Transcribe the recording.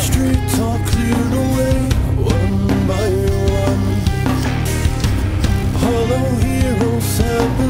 streets are cleared away one by one. Hollow heroes have